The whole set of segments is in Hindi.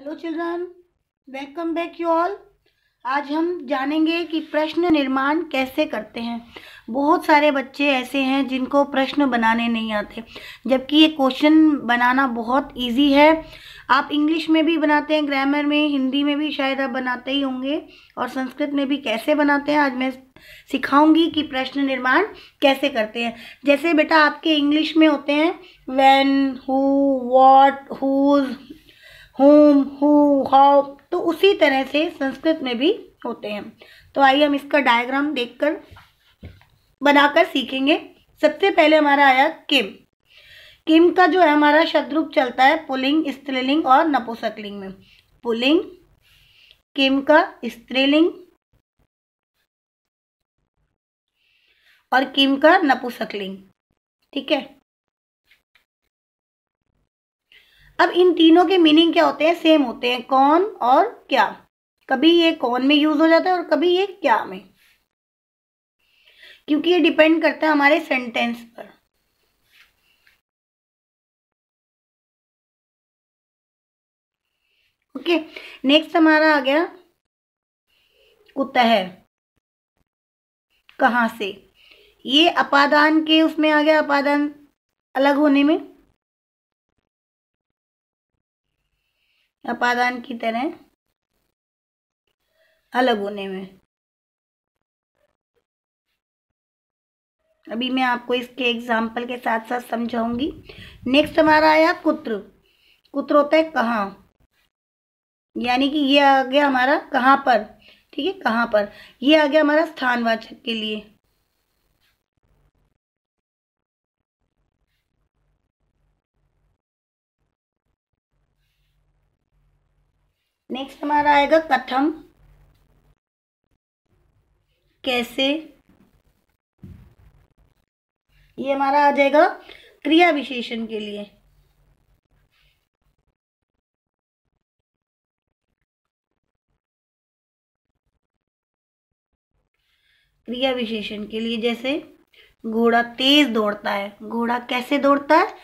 Hello children welcome back you all आज हम जानेंगे कि प्रश्न निर्माण कैसे करते हैं। बहुत सारे बच्चे ऐसे हैं जिनको प्रश्न बनाने नहीं आते। जबकि ये क्वेश्चन बनाना बहुत इजी है। आप इंग्लिश में भी बनाते हैं ग्रामर में, हिंदी में भी शायद आप बनाते ही होंगे। और संस्कृत में भी कैसे बनाते हैं, आज मैं सिखाऊँगी कि प्रश्न निर्माण कैसे करते हैं। जैसे बेटा आपके इंग्लिश में होते हैं when who what whose whom who, how तो उसी तरह से संस्कृत में भी होते हैं। तो आइए हम इसका डायग्राम देखकर, बनाकर सीखेंगे। सबसे पहले हमारा आया किम। किम का जो है हमारा रूप चलता है पुलिंग, स्त्रीलिंग और नपुसकलिंग में। पुलिंग, किम का स्त्रीलिंग, और किम का नपुसकलिंग। ठीक है? अब इन तीनों के मीनिंग क्या होते हैं? सेम होते हैं। कौन और क्या? कभी ये कौन में यूज़ हो जाता है और कभी ये क्या में। क्योंकि ये डिपेंड करता है हमारे सेंटेंस पर। ओके, नेक्स्ट हमारा आ गया कुतः कहाँ से? ये अपादान के उसमें आ गया अपादान अलग होने में। अपादान की तरह अलग होने में। अभी मैं आपको इसके एग्ज़ाम्पल के साथ साथ समझाऊँगी। नेक्स्ट हमारा आया कुत्र कुत्र होता है कहाँ? यानी कि ये आ गया हमारा कहाँ पर? ठीक है, कहाँ पर? ये आ गया हमारा स्थानवाचक के लिए। नेक्स्ट हमारा आएगा कथम। कैसे? ये हमारा आ जाएगा क्रिया विशेषण के लिए। क्रिया विशेषण के लिए जैसे घोड़ा तेज दौड़ता है। घोड़ा कैसे दौड़ता है?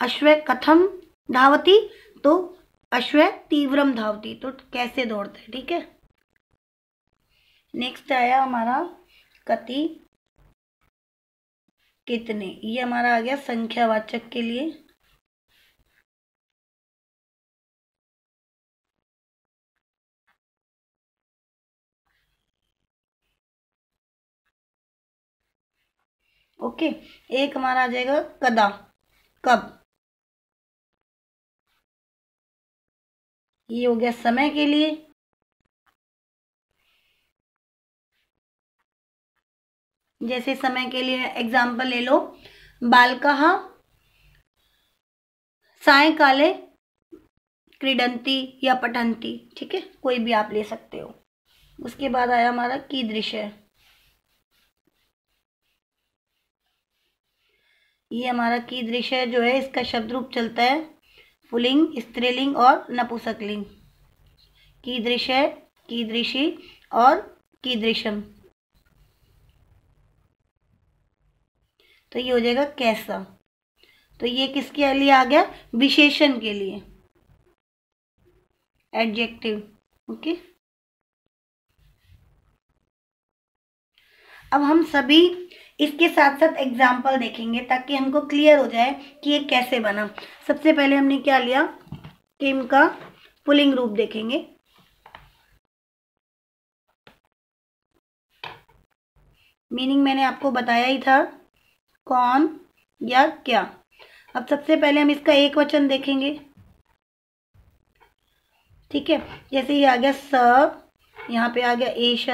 अश्व कथम धावती तो अश्व तीव्रम धावती तो कैसे दौड़ते है, ठीक है? नेक्स्ट आया हमारा कति। कितने? ये हमारा आ गया संख्यावाचक के लिए। ओके एक हमारा आ जाएगा कदा। कब? ये हो गया समय के लिए। जैसे समय के लिए एग्ज़ाम्पल ले लो। बालकः सायकाले क्रीडंती या पठंती, ठीक है? कोई भी आप ले सकते हो। उसके बाद आया हमारा कीदृश है ये हमारा की दृश्य जो है, इसका शब्द रूप चलता है। पुलिंग, स्त्रीलिंग और नपुसकलिंग। कीदृश, कीदृशी और कीदृशम। तो ये हो जाएगा कैसा। तो ये किसके लिए आ गया? विशेषण के लिए। एडजेक्टिव ओके अब हम सभी इसके साथ साथ एग्ज़ाम्पल देखेंगे ताकि हमको क्लियर हो जाए कि ये कैसे बना। सबसे पहले हमने क्या लिया? किम का पुलिंग रूप देखेंगे। मीनिंग मैंने आपको बताया ही था कौन या क्या। अब सबसे पहले हम इसका एक वचन देखेंगे। ठीक है? जैसे ये आ गया स, यहाँ पे आ गया एश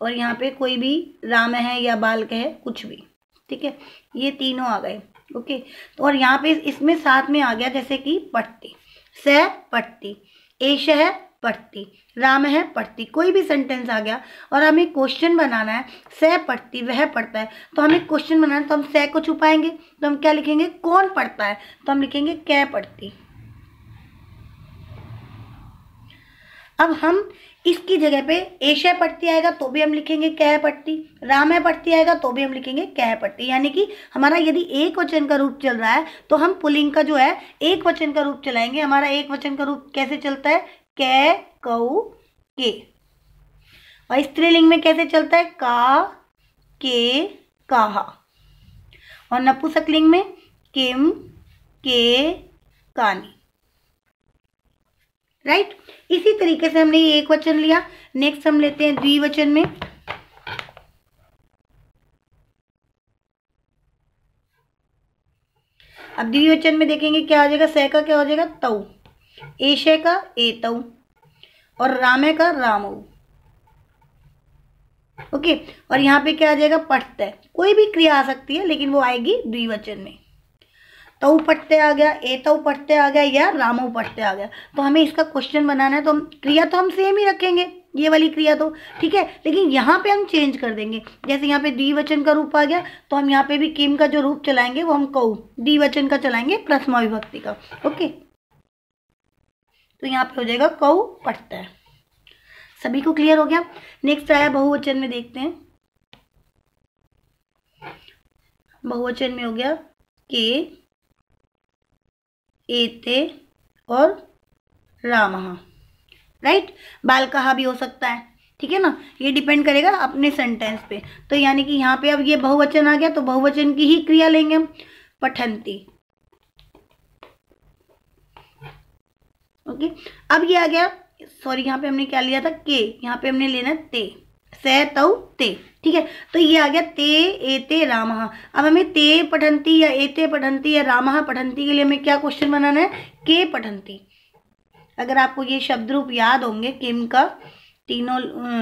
और यहाँ पे कोई भी राम है या बालक है, कुछ भी। ठीक है? ये तीनों आ गए। ओके? और यहाँ पे इसमें साथ में आ गया जैसे कि पट्टी। स, पट्टी। एश है पढ़ती राम है पढ़ती कोई भी सेंटेंस आ गया और हमें क्वेश्चन बनाना है, स पढ़ती वह पढ़ता है। तो हमें क्वेश्चन बनाना है तो हम स को छुपाएँगे। तो हम क्या लिखेंगे? कौन पढ़ता है? तो हम लिखेंगे कै पढ़ती अब हम इसकी जगह पे एशय पट्टी आएगा तो भी हम लिखेंगे कह पट्टी रामय पट्टी आएगा तो भी हम लिखेंगे कह पट्टी। यानी कि हमारा यदि एक वचन का रूप चल रहा है तो हम पुलिंग का जो है, एक वचन का रूप चलाएँगे। हमारा एक वचन का रूप कैसे चलता है? कै कऊ के। और स्त्रीलिंग में कैसे चलता है? का, के, काहा। और नपुसकलिंग में किम, के, कानी। राइट? इसी तरीके से हमने ये एक वचन लिया। नेक्स्ट हम लेते हैं द्विवचन में। अब द्विवचन में देखेंगे क्या हो जाएगा। सह का क्या हो जाएगा? तऊ। एशय का, ए तऊ। और रामे का रामऊ ओके? और यहाँ पे क्या आ जाएगा? पठत कोई भी क्रिया आ सकती है, लेकिन वो आएगी द्विवचन में। तऊ पढ़ते आ गया, ए तऊ पढ़ते आ गया या रामो पढ़ते आ गया। तो हमें इसका क्वेश्चन बनाना है तो हम क्रिया तो हम सेम ही रखेंगे, ये वाली क्रिया तो ठीक है? लेकिन यहाँ पे हम चेंज कर देंगे। जैसे यहाँ पे द्विवचन का रूप आ गया तो हम यहाँ पे भी किम का जो रूप चलाएँगे, वो हम कऊ। द्विवचन का चलाएँगे, प्रथमा विभक्ति का, ओके? तो यहाँ पे हो जाएगा कऊ पढ़ता है सभी को क्लियर हो गया? नेक्स्ट आया बहुवचन में देखते हैं। बहुवचन में हो गया के एते और राम। राइट बाल कहा भी हो सकता है। ठीक है ना? ये डिपेंड करेगा अपने सेंटेंस पे। तो यानी कि यहाँ पे अब ये बहुवचन आ गया तो बहुवचन की ही क्रिया लेंगे हम। पठंती। ओके अब ये आ गया। सॉरी यहाँ पे हमने क्या लिया था? के यहाँ पे हमने लेना ते। से तऊ ते। ठीक है? तो ये आ गया ते, एते राम अब हमें ते पठंती या एते पठंती या राम पठंती के लिए हमें क्या क्वेश्चन बनाना है? के पठंती। अगर आपको ये शब्द रूप याद होंगे, किम का, तीनों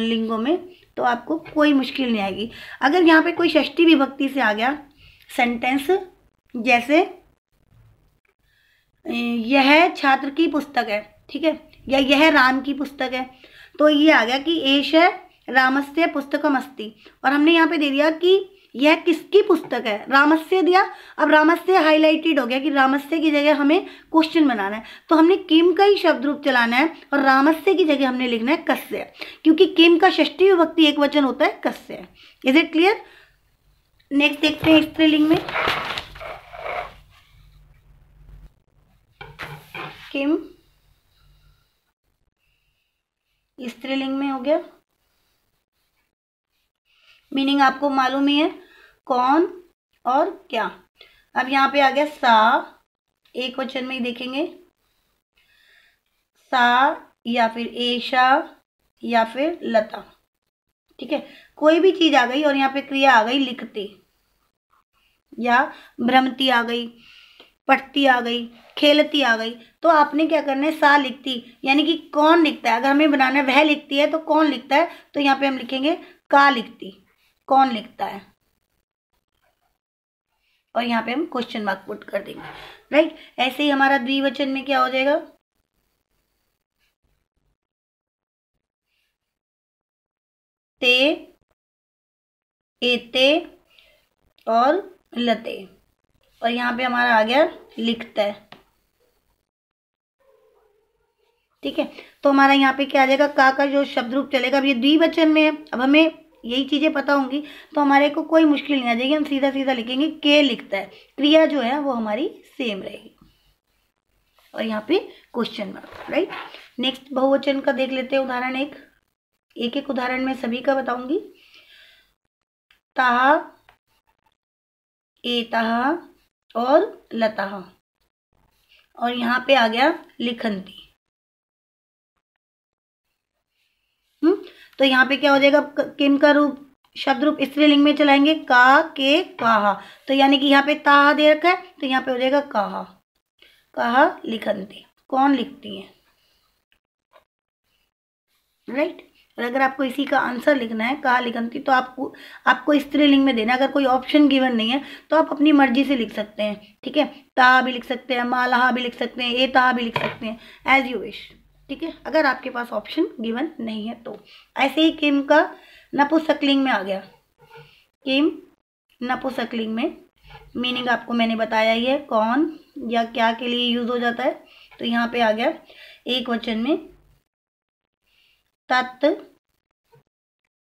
लिंगों में तो आपको कोई मुश्किल नहीं आएगी। अगर यहाँ पे कोई षष्टी विभक्ति से आ गया सेंटेंस जैसे यह छात्र की पुस्तक है, ठीक है? या यह राम की पुस्तक है तो ये आ गया कि एश है रामस्य पुस्तकम अस्ति और हमने यहाँ पे दे दिया कि यह किसकी पुस्तक है? रामस्य दिया। अब रामस्य हाईलाइटेड हो गया कि रामस्य की जगह हमें क्वेश्चन बनाना है। तो हमने किम का ही शब्द रूप चलाना है और रामस्य की जगह हमने लिखना है कस्य। क्योंकि किम का षष्ठी विभक्ति एक वचन होता है, कस्य इज़ इट क्लियर नेक्स्ट देखते हैं स्त्रीलिंग में। किम? स्त्रीलिंग में हो गया। मीनिंग आपको मालूम ही है कौन और क्या। अब यहाँ पे आ गया सा। एक वचन में ही देखेंगे। सा या फिर एशा या फिर लता। ठीक है? कोई भी चीज़ आ गई और यहाँ पे क्रिया आ गई लिखती। या भ्रमती आ गई पढ़ती आ गई, खेलती आ गई तो आपने क्या करना है? सा लिखती। यानी कि कौन लिखता है? अगर हमें बनाना है वह लिखती है तो कौन लिखता है? तो यहाँ पे हम लिखेंगे का लिखती। कौन लिखता है? और यहाँ पे हम क्वेश्चन मार्क पुट कर देंगे। राइट ऐसे ही हमारा द्विवचन में क्या हो जाएगा? ते, एते और लते। और यहाँ पे हमारा आ गया लिखता है। ठीक है? तो हमारा यहाँ पे क्या आ जाएगा? का का जो शब्द रूप चलेगा। अब ये द्विवचन में है। अब हमें यही चीज़ें पता होंगी तो हमारे को कोई मुश्किल नहीं आ जाएगी, हम सीधा सीधा लिखेंगे, के लिखता है। क्रिया जो है, वो हमारी सेम रहेगी। और यहाँ पे क्वेश्चन मार्क राइट नेक्स्ट बहुवचन का देख लेते हैं उदाहरण एक। एक एक उदाहरण में सभी का बताऊँगी। ताहा, एतहा और लता और यहाँ पे आ गया लिखंती। हम्म? तो यहाँ पे क्या हो जाएगा? किन का रूप? शब्द रूप स्त्रीलिंग में चलाएँगे। का, के, कहा। तो यानी कि यहाँ पे ताहा दे रखा है तो यहाँ पे हो जाएगा कहा। काहा लिखनती कौन लिखती है? राइट और अगर आपको इसी का आंसर लिखना है, कहा लिखनती तो आपको आपको स्त्रीलिंग में देना अगर कोई ऑप्शन गिवन नहीं है तो आप अपनी मर्ज़ी से लिख सकते हैं। ठीक है? ता भी लिख सकते हैं मालाहा भी लिख सकते हैं ए ता भी लिख सकते हैं एज यू विश ठीक है? अगर आपके पास ऑप्शन गिवन नहीं है तो। ऐसे ही किम का नपुसकलिंग में आ गया। किम नपुसकलिंग में मीनिंग आपको मैंने बताया ही है, कौन या क्या के लिए यूज़ हो जाता है। तो यहाँ पे आ गया एक वचन में, तत्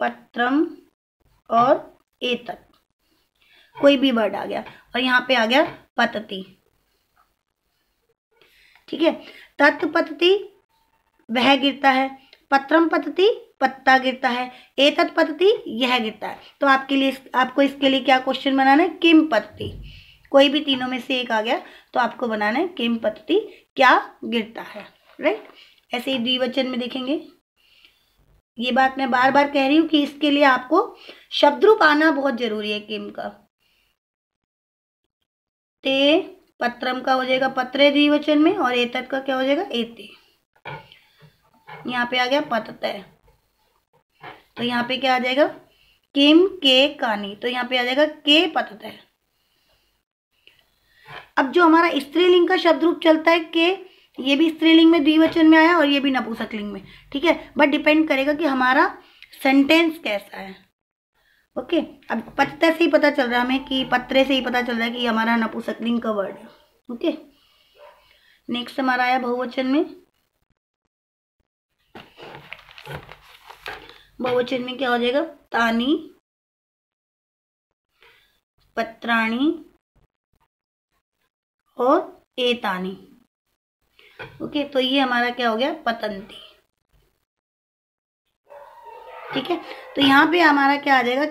पत्रम और एतत्। कोई भी वर्ड आ गया। और यहाँ पे आ गया पतति। ठीक है? तत् पतति वह गिरता है, पत्रम पतति, पत्ता गिरता है, एतत् पतति, यह गिरता है। तो आपके लिए आपको इसके लिए क्या क्वेश्चन बनाना है? किम पतति। कोई भी तीनों में से एक आ गया तो आपको बनाना है किम पतति, क्या गिरता है राइट ऐसे ही द्विवचन में देखेंगे। ये बात मैं बार बार कह रही हूँ कि इसके लिए आपको शब्द रूप आना बहुत ज़रूरी है किम का। ते पत्रम का हो जाएगा पत्रे द्विवचन में और एतत का क्या हो जाएगा? एते। यहाँ पे आ गया पततय तो यहाँ पे क्या आ जाएगा? किम के कानी। तो यहाँ पे आ जाएगा के पततय अब जो हमारा स्त्रीलिंग का शब्द रूप चलता है के, ये भी स्त्रीलिंग में द्विवचन में आया और ये भी नपुसकलिंग में, ठीक है? बट डिपेंड करेगा कि हमारा सेंटेंस कैसा है। ओके? अब पत्र से ही पता चल रहा है हमें कि, पत्रे से ही पता चल रहा है कि हमारा नपुसकलिंग का वर्ड है। ओके? नेक्स्ट हमारा आया बहुवचन में। बहुवचन में क्या हो जाएगा? तानी, पत्राणी और एतानी। ओके तो ये हमारा क्या हो गया? पतंती। ठीक है? तो यहाँ पे हमारा क्या आ जाएगा?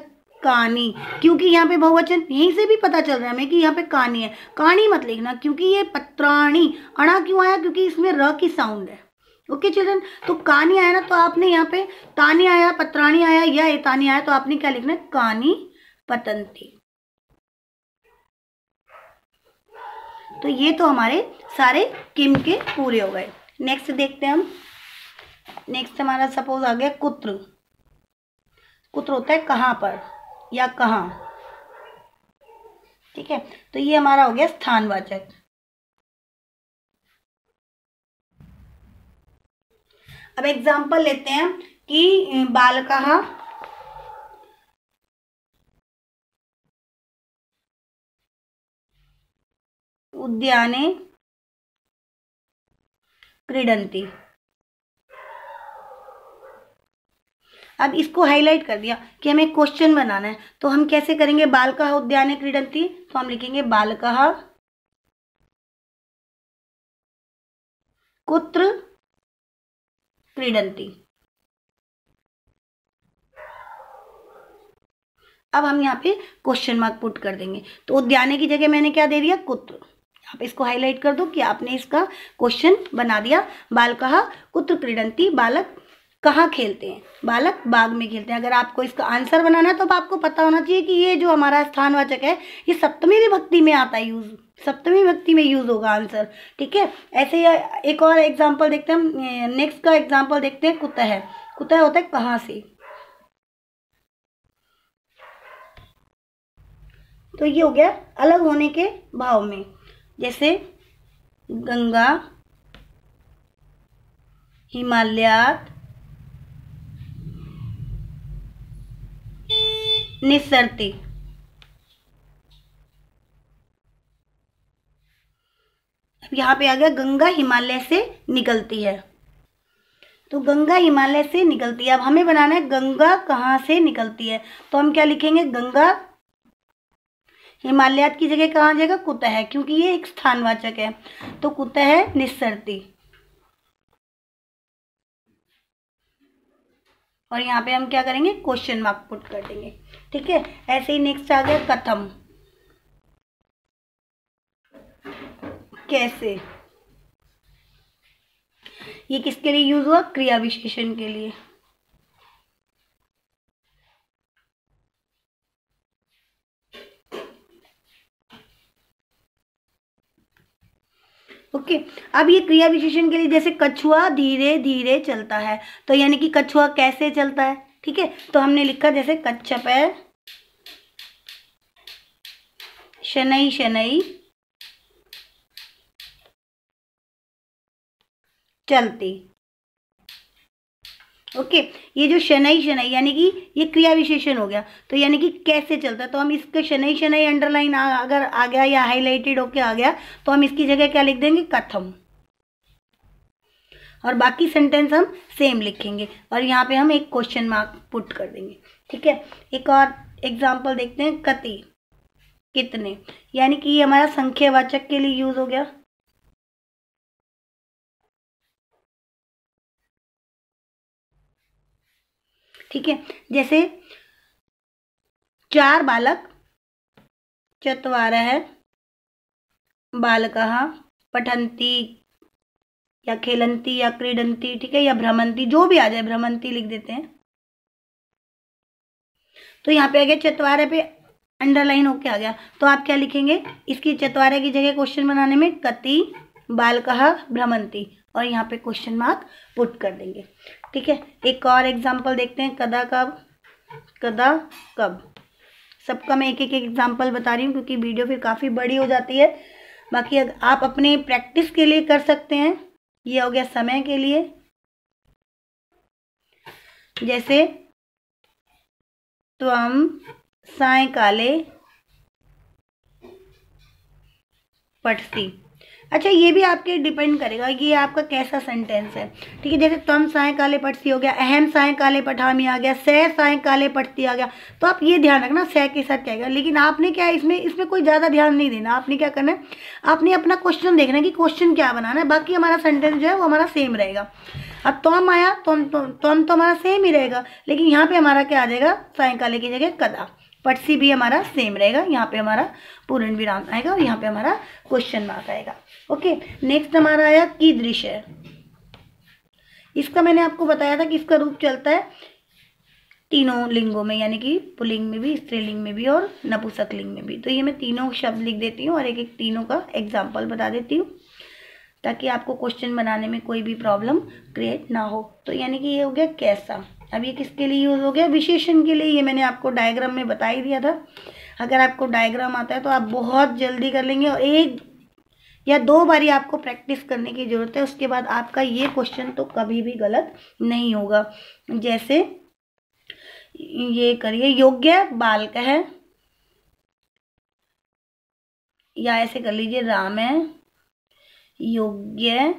कानी। क्योंकि यहाँ पे बहुवचन, यहीं से भी पता चल रहा है हमें कि यहाँ पे कहानी है। कानी मत लिखना, क्योंकि ये पत्राणी, अणा क्यों आया? क्योंकि इसमें र की साउंड है। ओके चिल्ड्रन तो कहानी आया ना तो आपने यहाँ पे तानी आया पत्राणी आया, या एतानी आया तो आपने क्या लिखना है? कहानी पतंती। तो ये तो हमारे सारे किम के पूरे हो गए। नेक्स्ट देखते हैं हम। नेक्स्ट हमारा सपोज़ आ गया कुत्र। कुत्र होता है कहाँ पर, या कहाँ? ठीक है? तो ये हमारा हो गया स्थानवाचक अब एग्ज़ाम्पल लेते हैं कि बालका उद्याने क्रीडंती। अब इसको हाईलाइट कर दिया कि हमें क्वेश्चन बनाना है तो हम कैसे करेंगे? बालका उद्याने क्रीडंती तो हम लिखेंगे बालका कुत्र क्रीडंती अब हम यहाँ पे क्वेश्चन मार्क पुट कर देंगे। तो उद्याने की जगह मैंने क्या दे दिया? कुत्र। आप इसको हाईलाइट कर दो कि आपने इसका क्वेश्चन बना दिया। बाल कहा? कुत्र क्रीडंती बालक कहाँ खेलते हैं? बालक बाग में खेलते हैं। अगर आपको इसका आंसर बनाना है तो आपको पता होना चाहिए कि ये जो हमारा स्थानवाचक है, ये सप्तमी विभक्ति में आता है यूज़। सप्तमी विभक्ति में यूज़ होगा आंसर ठीक है? ऐसे ही एक और एग्ज़ाम्पल देखते हैं नेक्स्ट का एग्ज़ाम्पल देखते हैं कुत्ता है। कुत्ता होता है कहाँ से? तो ये हो गया अलग होने के भाव में, जैसे गंगा, हिमालयात, निसरती अब यहाँ पे आ गया, गंगा हिमालय से निकलती है। तो गंगा हिमालय से निकलती है। अब हमें बनाना है गंगा कहाँ से निकलती है। तो हम क्या लिखेंगे? गंगा हिमालयात की जगह कहाँ जाएगा? कुतः है क्योंकि ये एक स्थानवाचक है। तो कुतः है निस्सरती और यहाँ पे हम क्या करेंगे? क्वेश्चन मार्क पुट कर देंगे। ठीक है? ऐसे ही नेक्स्ट आ गया कथम। कैसे? ये किसके लिए यूज़ हुआ? क्रिया विशेषण के लिए। Okay okay. अब ये क्रिया विशेषण के लिए जैसे कछुआ धीरे धीरे चलता है तो यानी कि कछुआ कैसे चलता है? ठीक है तो हमने लिखा जैसे कच्छप है, शनई शनई चलती। ओके, ये जो शनई शनई, यानी कि ये क्रिया विशेषण हो गया। तो यानी कि कैसे चलता है? तो हम इसके शनई शनई अंडरलाइन अगर आ गया या हाईलाइटेड होके आ गया तो हम इसकी जगह क्या लिख देंगे? कथम। और बाकी सेंटेंस हम सेम लिखेंगे। और यहाँ पे हम एक क्वेश्चन मार्क पुट कर देंगे। ठीक है? एक और एग्ज़ाम्पल देखते हैं, कति। कितने? यानी कि ये हमारा संख्यावाचक के लिए यूज़ हो गया। ठीक है? जैसे चार बालक चतवारः बालक, पठंती या खेलंती या क्रीडंती, ठीक है? या भ्रमंती, जो भी आ जाए, भ्रमंती लिख देते हैं। तो यहाँ पे आ गया चतवारे पे अंडरलाइन होके आ गया। तो आप क्या लिखेंगे? इसकी चतवारे की जगह क्वेश्चन बनाने में कति, बालकः, भ्रमंती। और यहाँ पे क्वेश्चन मार्क पुट कर देंगे। ठीक है? एक और एग्ज़ाम्पल देखते हैं, कदा कब कदा कब। सबका मैं एक एक एग्ज़ाम्पल बता रही हूँ, क्योंकि वीडियो फिर काफ़ी बड़ी हो जाती है। बाकी आप अपने प्रैक्टिस के लिए कर सकते हैं। ये हो गया समय के लिए। जैसे तो हम सायकाले पठसी अच्छा ये भी आपके डिपेंड करेगा कि ये आपका कैसा सेंटेंस है। ठीक है जैसे तम साय काले पटसी हो गया अहम साय काले पठामी आ गया सह साय काले पटती आ गया तो आप ये ध्यान रखना सह के साथ क्या गया लेकिन आपने क्या इसमें इसमें कोई ज़्यादा ध्यान नहीं देना आपने क्या करना है आपने अपना क्वेश्चन देखना है कि क्वेश्चन क्या बनाना है बाकी हमारा सेंटेंस जो है वो हमारा सेम रहेगा। अब तोम आया तोम तो, तो, हमारा सेम ही रहेगा लेकिन यहाँ पे हमारा क्या आ जाएगा सायकाले की जगह कदा। पटसी भी हमारा सेम रहेगा, यहाँ पे हमारा पूर्ण विराम आएगा और यहाँ पे हमारा क्वेश्चन मार्क आएगा। ओके नेक्स्ट हमारा आया की दृश्य। इसका मैंने आपको बताया था कि इसका रूप चलता है तीनों लिंगों में, यानी कि पुलिंग में भी, स्त्रीलिंग में भी और नपुसक लिंग में भी। तो ये मैं तीनों शब्द लिख देती हूँ और एक एक तीनों का एग्ज़ाम्पल बता देती हूँ, ताकि आपको क्वेश्चन बनाने में कोई भी प्रॉब्लम क्रिएट ना हो। तो यानी कि ये हो गया कैसा। अब ये किसके लिए यूज़ हो गया? विशेषण के लिए। ये मैंने आपको डायग्राम में बता ही दिया था। अगर आपको डायग्राम आता है तो आप बहुत जल्दी कर लेंगे और एक या दो बारी आपको प्रैक्टिस करने की ज़रूरत है। उसके बाद आपका ये क्वेश्चन तो कभी भी गलत नहीं होगा। जैसे ये करिए, योग्य बालक है या ऐसे कर लीजिए, राम है, योग्य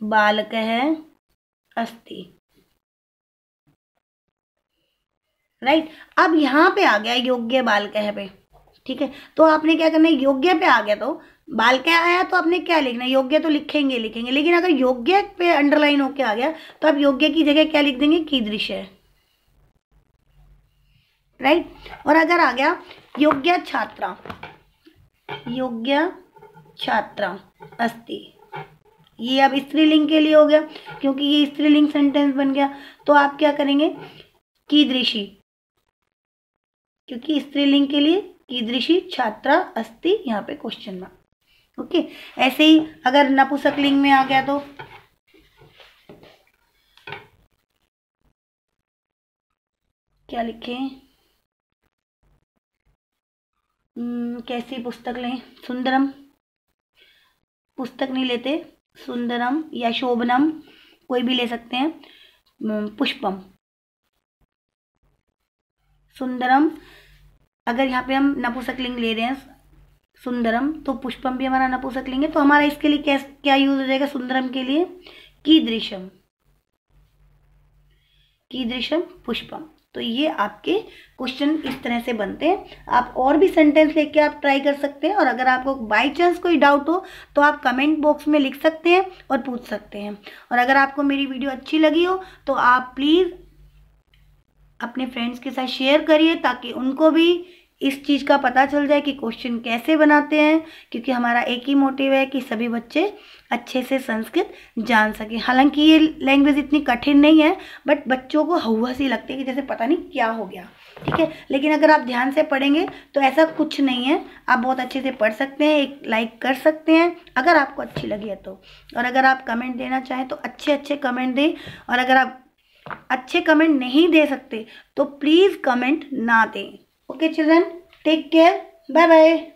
बालक है अस्ति राइट? अब यहाँ पे आ गया योग्य बाल कह पे। ठीक है? तो आपने क्या करना है? योग्य पे आ गया तो बाल कह आया तो आपने क्या लिखना है? योग्य तो लिखेंगे लिखेंगे। लेकिन अगर योग्य पे अंडरलाइन होके आ गया तो आप योग्य की जगह क्या लिख देंगे? कीदृश है। राइट? और अगर आ गया, योग्य छात्रा। योग्य छात्रा, अस्ति। ये अब स्त्रीलिंग के लिए हो गया, क्योंकि ये स्त्रीलिंग सेंटेंस बन गया। तो आप क्या करेंगे? कीदृशी क्योंकि स्त्रीलिंग के लिए कीदृशी छात्रा अस्ति यहाँ पे क्वेश्चन मार्क ओके ऐसे ही अगर नपुसक लिंग में आ गया तो? क्या लिखें? हम्म, कैसी पुस्तक लें? सुंदरम। पुस्तक नहीं लेते। सुंदरम या शोभनम कोई भी ले सकते हैं। हम्म, पुष्पम। सुंदरम, अगर यहाँ पे हम नपुसक लिंग ले रहे हैं, सुंदरम तो पुष्पम भी हमारा नपुसक लिंग है तो हमारा इसके लिए क्या क्या यूज़ हो जाएगा सुंदरम के लिए? कीदृशम। कीदृशम, पुष्पम। तो ये आपके क्वेश्चन इस तरह से बनते हैं। आप और भी सेंटेंस लेके आप ट्राई कर सकते हैं, और अगर आपको बाई चांस कोई डाउट हो तो आप कमेंट बॉक्स में लिख सकते हैं और पूछ सकते हैं। और अगर आपको मेरी वीडियो अच्छी लगी हो तो आप प्लीज़ अपने फ्रेंड्स के साथ शेयर करिए ताकि उनको भी इस चीज़ का पता चल जाए कि क्वेश्चन कैसे बनाते हैं, क्योंकि हमारा एक ही मोटिव है कि सभी बच्चे अच्छे से संस्कृत जान सकें। हालाँकि ये लैंग्वेज इतनी कठिन नहीं है बट बच्चों को हवा सी लगती है कि जैसे पता नहीं क्या हो गया, ठीक है? लेकिन अगर आप ध्यान से पढ़ेंगे तो ऐसा कुछ नहीं है। आप बहुत अच्छे से पढ़ सकते हैं, एक लाइक कर सकते हैं, अगर आपको अच्छी लगी है तो। और अगर आप कमेंट देना चाहें तो अच्छे अच्छे कमेंट दें, और अगर आप अच्छे कमेंट नहीं दे सकते तो प्लीज़ कमेंट ना दें। Okay children take care bye bye